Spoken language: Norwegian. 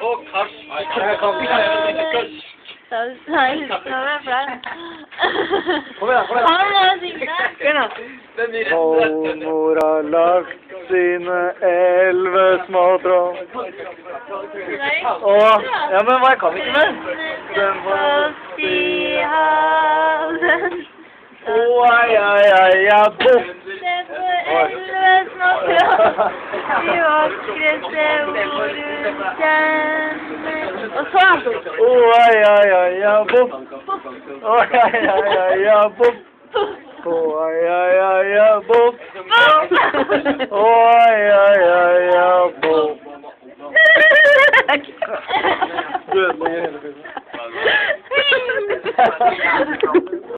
Og kars. Så, nei, så er det flau. Kom igjen, kom igjen. Blir Oldmor har lagt sine elleve små tråd. Åh, ja, men hva, jeg kan ikke mer. Den må si ha den. Åh, ai, ai, ai, ja, boff. Oh, Yoksa vururken O soğan Oy ay ay ya bum Oy ay ay ya bum Oy oh, ay ay ya bum Oy oh, ay ay ya bum Good man.